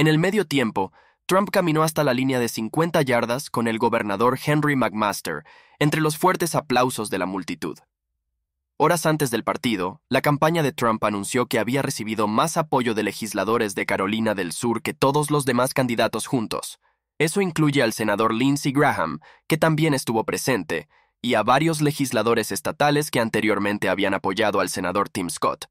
En el medio tiempo, Trump caminó hasta la línea de 50 yardas con el gobernador Henry McMaster, entre los fuertes aplausos de la multitud. Horas antes del partido, la campaña de Trump anunció que había recibido más apoyo de legisladores de Carolina del Sur que todos los demás candidatos juntos. Eso incluye al senador Lindsey Graham, que también estuvo presente, y a varios legisladores estatales que anteriormente habían apoyado al senador Tim Scott.